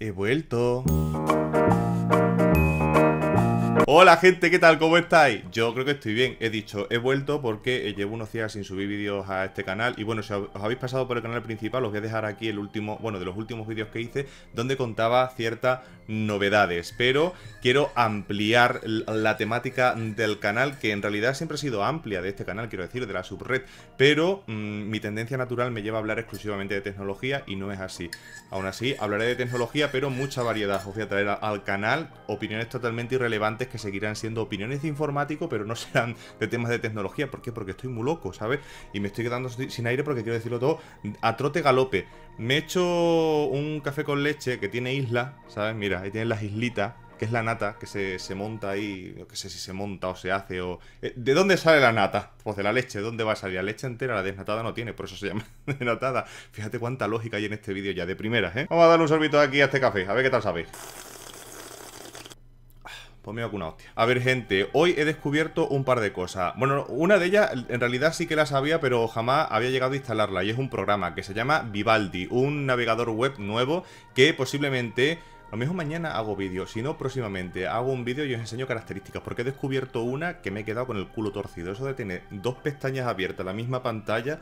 He vuelto. Hola gente, ¿qué tal? ¿Cómo estáis? Yo creo que estoy bien. He dicho, he vuelto porque llevo unos días sin subir vídeos a este canal. Y bueno, si os habéis pasado por el canal principal, os voy a dejar aquí el último, bueno, de los últimos vídeos que hice, donde contaba ciertas novedades. Pero quiero ampliar la temática del canal, que en realidad siempre ha sido amplia de este canal, quiero decir, de la subred. Pero mm, mi tendencia natural me lleva a hablar exclusivamente de tecnología y no es así. Aún así, hablaré de tecnología, pero mucha variedad. Os voy a traer al canal opiniones totalmente irrelevantes que seguirán siendo opiniones de informático, pero no serán de temas de tecnología. ¿Por qué? Porque estoy muy loco, ¿sabes? Y me estoy quedando sin aire porque quiero decirlo todo a trote galope. Me he hecho un café con leche que tiene isla, ¿sabes? Mira, ahí tienen las islitas que es la nata, que se, monta ahí, no sé si se monta o se hace o... Eh, ¿De dónde sale la nata? Pues de la leche, ¿de dónde va a salir? La leche entera, la desnatada no tiene, por eso se llama desnatada. Fíjate cuánta lógica hay en este vídeo ya, de primeras, ¿eh? Vamos a darle un sorbito aquí a este café, a ver qué tal sabéis. Pues me una hostia. A ver, gente, hoy he descubierto un par de cosas. Bueno, una de ellas en realidad sí que la sabía, pero jamás había llegado a instalarla. Y es un programa que se llama Vivaldi, un navegador web nuevo que posiblemente... A lo mejor mañana hago vídeo, si no, próximamente hago un vídeo y os enseño características, porque he descubierto una que me he quedado con el culo torcido. Eso de tener dos pestañas abiertas, la misma pantalla,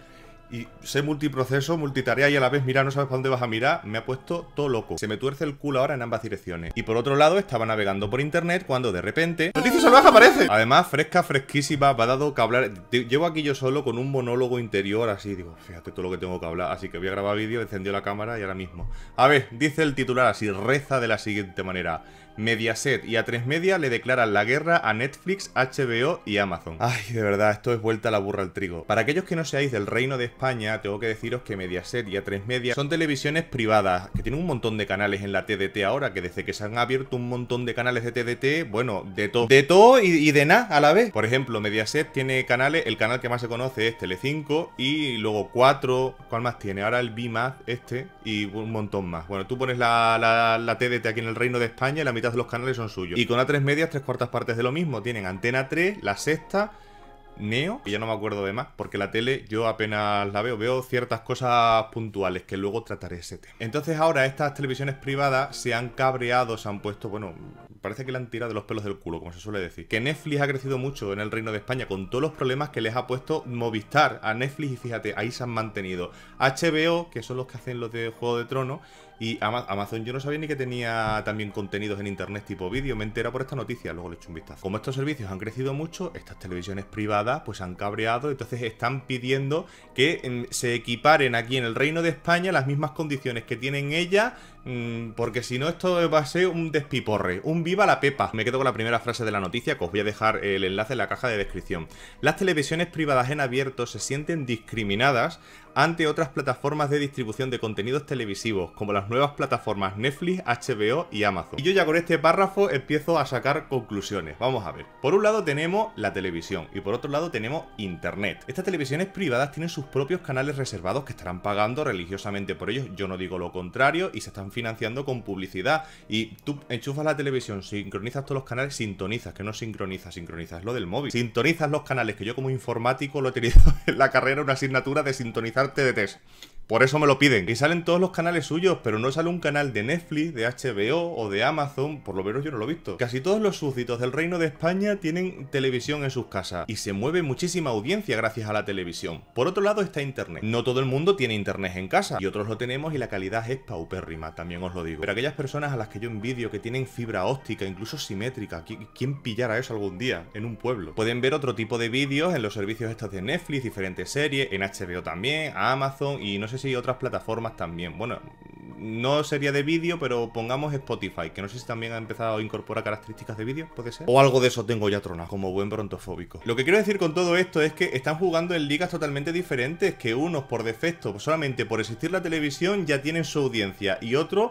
y sé multiproceso, multitarea y a la vez, mira, no sabes para dónde vas a mirar, me ha puesto todo loco. Se me tuerce el culo ahora en ambas direcciones. Y por otro lado, estaba navegando por internet cuando de repente... ¡Noticia salvaje aparece! Además, fresca, fresquísima, va dado que hablar... Llevo aquí yo solo con un monólogo interior así, digo, fíjate todo lo que tengo que hablar. Así que voy a grabar vídeo, encendió la cámara y ahora mismo. A ver, dice el titular así, reza de la siguiente manera. Mediaset y A3 Media le declaran la guerra a Netflix, HBO y Amazon. Ay, de verdad, esto es vuelta a la burra al trigo. Para aquellos que no seáis del Reino de España, tengo que deciros que Mediaset y A3 Media son televisiones privadas, que tienen un montón de canales en la TDT ahora, que desde que se han abierto un montón de canales de TDT, bueno, de todo. De todo y, de nada a la vez. Por ejemplo, Mediaset tiene canales, el canal que más se conoce es Telecinco y luego 4, ¿cuál más tiene? Ahora el BIMAD este y un montón más. Bueno, tú pones la, la, la TDT aquí en el Reino de España y la mitad de los canales son suyos. Y con A3 medias, tres cuartas partes de lo mismo. Tienen Antena 3, la sexta, Neo, y ya no me acuerdo de más, porque la tele yo apenas la veo, veo ciertas cosas puntuales que luego trataré ese tema. Entonces ahora estas televisiones privadas se han cabreado, se han puesto, bueno, parece que le han tirado de los pelos del culo, como se suele decir. Que Netflix ha crecido mucho en el Reino de España con todos los problemas que les ha puesto Movistar a Netflix y fíjate, ahí se han mantenido. HBO, que son los que hacen los de Juego de Tronos, y Amazon yo no sabía ni que tenía también contenidos en internet tipo vídeo, me entera por esta noticia, luego le echo un vistazo. Como estos servicios han crecido mucho, estas televisiones privadas pues han cabreado, entonces están pidiendo que mm, se equiparen aquí en el Reino de España las mismas condiciones que tienen ellas Mm, porque si no, esto va a ser un despiporre. Un viva la pepa. Me quedo con la primera frase de la noticia, que os voy a dejar el enlace en la caja de descripción. Las televisiones privadas en abierto se sienten discriminadas ante otras plataformas de distribución de contenidos televisivos, como las nuevas plataformas Netflix, HBO y Amazon. Y yo ya con este párrafo empiezo a sacar conclusiones. Vamos a ver. Por un lado tenemos la televisión y por otro lado tenemos Internet. Estas televisiones privadas tienen sus propios canales reservados que estarán pagando religiosamente por ellos. Yo no digo lo contrario y se están financiando con publicidad. Y tú enchufas la televisión, sincronizas todos los canales, sintonizas, que no sincronizas, sincronizas lo del móvil. Sintonizas los canales, que yo como informático lo he tenido en la carrera, una asignatura de sintonizar TDTs. Por eso me lo piden. Y salen todos los canales suyos, pero no sale un canal de Netflix, de HBO o de Amazon. Por lo menos yo no lo he visto. Casi todos los súbditos del Reino de España tienen televisión en sus casas. Y se mueve muchísima audiencia gracias a la televisión. Por otro lado está Internet. No todo el mundo tiene Internet en casa. Y otros lo tenemos y la calidad es paupérrima, también os lo digo. Pero aquellas personas a las que yo envidio que tienen fibra óptica, incluso simétrica, ¿quién pillará eso algún día en un pueblo? Pueden ver otro tipo de vídeos en los servicios estos de Netflix, diferentes series, en HBO también, Amazon y no sé si otras plataformas también. Bueno, no sería de vídeo, pero pongamos Spotify, que no sé si también ha empezado a incorporar características de vídeo, puede ser. O algo de eso tengo ya trona, como buen brontofóbico. Lo que quiero decir con todo esto es que están jugando en ligas totalmente diferentes, que unos por defecto, solamente por existir la televisión, ya tienen su audiencia, y otros,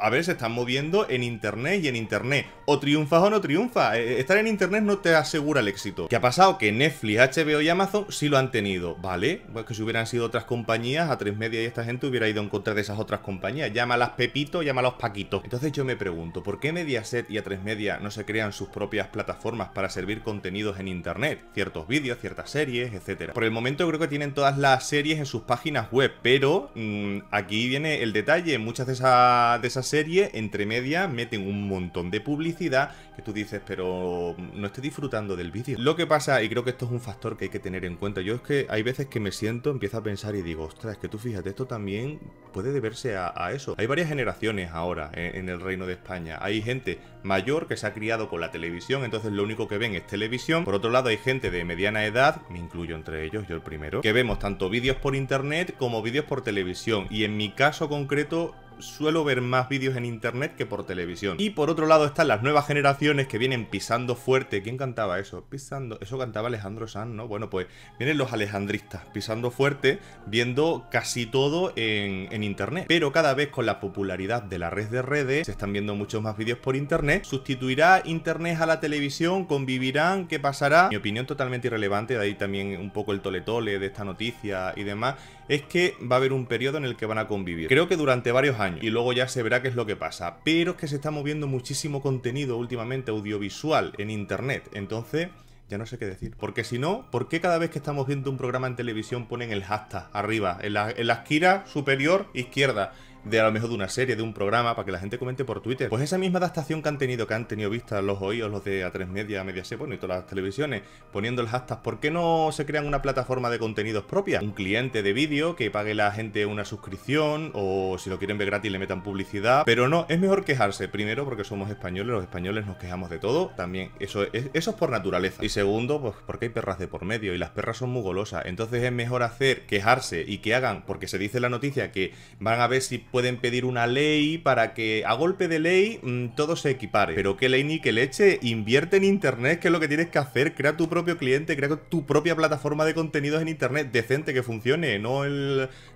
a ver, se están moviendo en internet y en internet. O triunfas o no triunfas. Eh, eh, estar en internet no te asegura el éxito. ¿Qué ha pasado? Que Netflix, HBO y Amazon sí lo han tenido, ¿vale? Pues que si hubieran sido otras compañías, a tres media y esta gente hubiera ido en contra de esas otras compañías compañía. Llámalas Pepito, llámalos Paquito. Entonces yo me pregunto, ¿por qué Mediaset y A3 Media no se crean sus propias plataformas para servir contenidos en internet? Ciertos vídeos, ciertas series, etcétera. Por el momento creo que tienen todas las series en sus páginas web, pero mm, aquí viene el detalle. Muchas de esas series, entre media, meten un montón de publicidad que tú dices, pero no estoy disfrutando del vídeo. Lo que pasa, y creo que esto es un factor que hay que tener en cuenta, yo es que hay veces que me siento, empiezo a pensar y digo, ostras, es que tú fíjate, esto también puede deberse a, eso. Hay varias generaciones ahora en, el Reino de España. Hay gente mayor que se ha criado con la televisión, entonces lo único que ven es televisión. Por otro lado, hay gente de mediana edad, me incluyo entre ellos, yo el primero, que vemos tanto vídeos por internet como vídeos por televisión. Y en mi caso concreto, suelo ver más vídeos en internet que por televisión. Y por otro lado están las nuevas generaciones que vienen pisando fuerte. ¿Quién cantaba eso? Pisando. Eso cantaba Alejandro Sanz, ¿no? Bueno, pues vienen los alejandristas pisando fuerte, viendo casi todo en, en internet. Pero cada vez con la popularidad de la red de redes, se están viendo muchos más vídeos por internet. ¿Sustituirá internet a la televisión? ¿Convivirán? ¿Qué pasará? Mi opinión totalmente irrelevante, de ahí también un poco el tole-tole de esta noticia y demás, es que va a haber un periodo en el que van a convivir. Creo que durante varios años y luego ya se verá qué es lo que pasa. Pero es que se está moviendo muchísimo contenido últimamente audiovisual en internet. Entonces, ya no sé qué decir. Porque si no, ¿por qué cada vez que estamos viendo un programa en televisión ponen el hashtag arriba, en la, en la esquina superior izquierda? De a lo mejor de una serie, de un programa, para que la gente comente por Twitter. Pues esa misma adaptación que han tenido, que han tenido vista los oídos, los de A3 Media, Mediaset, bueno, y todas las televisiones, poniendo el hashtag, ¿por qué no se crean una plataforma de contenidos propia? Un cliente de vídeo que pague la gente una suscripción, o si lo quieren ver gratis le metan publicidad. Pero no, es mejor quejarse. Primero, porque somos españoles, los españoles nos quejamos de todo. También, eso es, eso es por naturaleza. Y segundo, pues porque hay perras de por medio, y las perras son muy golosas. Entonces es mejor hacer, quejarse y que hagan, porque se dice en la noticia que van a ver si pueden pedir una ley para que a golpe de ley mm, todo se equipare. Pero qué ley ni qué leche, invierte en internet, que es lo que tienes que hacer, crea tu propio cliente, crea tu propia plataforma de contenidos en internet decente que funcione, no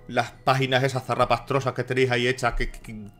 las páginas esas zarrapastrosas que tenéis ahí hechas que,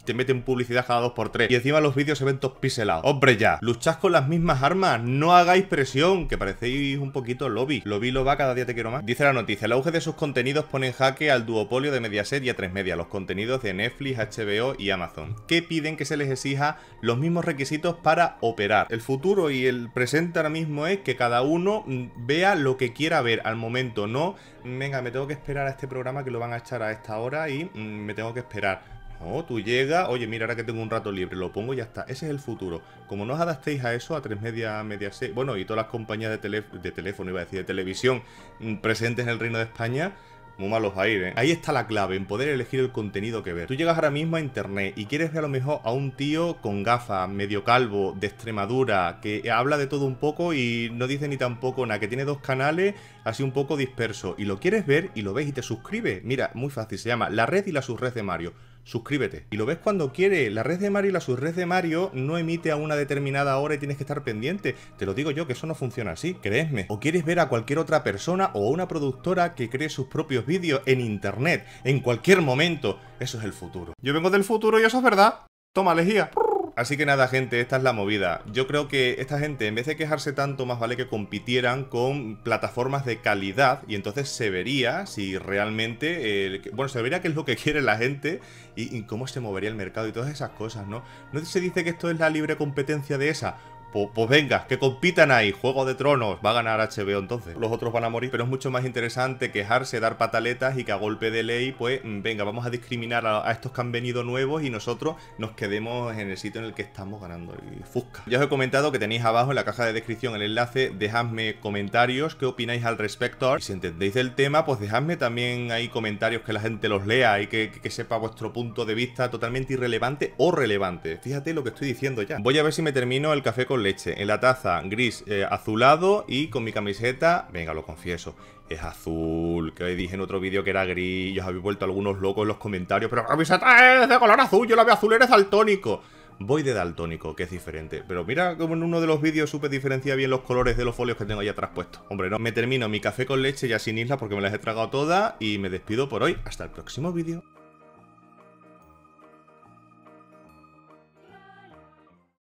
te meten publicidad cada dos por tres. Y encima los vídeos se ven todos piselados. Hombre ya, luchad con las mismas armas, no hagáis presión, que parecéis un poquito lobby. Lobby lo va, cada día te quiero más. Dice la noticia, el auge de sus contenidos pone en jaque al duopolio de Mediaset y a 3 Media, los contenidos de Netflix, HBO y Amazon, que piden que se les exija los mismos requisitos para operar. El futuro y el presente ahora mismo es que cada uno mm, vea lo que quiera ver al momento, no, venga, me tengo que esperar a este programa que lo van a echar a esta hora y mm, me tengo que esperar. No, tú llegas, oye, mira, ahora que tengo un rato libre, lo pongo y ya está. Ese es el futuro. Como no os adaptéis a eso, a tres media, media seis, bueno, y todas las compañías de, de teléfono, iba a decir, de televisión mm, presentes en el Reino de España, muy malos aires. Ahí está la clave, en poder elegir el contenido que ver. Tú llegas ahora mismo a internet y quieres ver a lo mejor a un tío con gafas, medio calvo, de Extremadura, que habla de todo un poco y no dice ni tampoco nada, que tiene dos canales así un poco disperso. Y lo quieres ver y lo ves y te suscribes. Mira, muy fácil, se llama La Red y la Subred de Mario suscríbete. Y lo ves cuando quiere. La red de Mario y la subred de Mario no emite a una determinada hora y tienes que estar pendiente. Te lo digo yo que eso no funciona así, créeme. O quieres ver a cualquier otra persona o a una productora que cree sus propios vídeos en internet, en cualquier momento. Eso es el futuro. Yo vengo del futuro y eso es verdad. Toma, lejía. Así que nada, gente, esta es la movida. Yo creo que esta gente, en vez de quejarse tanto, más vale que compitieran con plataformas de calidad y entonces se vería si realmente, eh, bueno, se vería qué es lo que quiere la gente y, cómo se movería el mercado y todas esas cosas, ¿no? No se dice que esto es la libre competencia de esa. Pues, venga, que compitan ahí. Juego de Tronos, va a ganar HBO entonces. Los otros van a morir, pero es mucho más interesante quejarse, dar pataletas y que a golpe de ley, pues mm, venga, vamos a discriminar a, estos que han venido nuevos y nosotros nos quedemos en el sitio en el que estamos ganando. Y fusca. Ya os he comentado que tenéis abajo en la caja de descripción el enlace. Dejadme comentarios, qué opináis al respecto. Y si entendéis el tema, pues dejadme también ahí comentarios que la gente los lea y que, que sepa vuestro punto de vista totalmente irrelevante o relevante. Fíjate lo que estoy diciendo ya. Voy a ver si me termino el café con leche. En la taza gris eh, azulado y con mi camiseta, venga, lo confieso, es azul. Que dije en otro vídeo que era gris y os habéis vuelto algunos locos en los comentarios. Pero la camiseta es de color azul, yo la veo azul, eres daltónico. Voy de daltónico, que es diferente. Pero mira como en uno de los vídeos supe diferencia bien los colores de los folios que tengo ahí atrás puestos. Hombre, no, me termino mi café con leche ya sin isla porque me las he tragado todas y me despido por hoy. Hasta el próximo vídeo.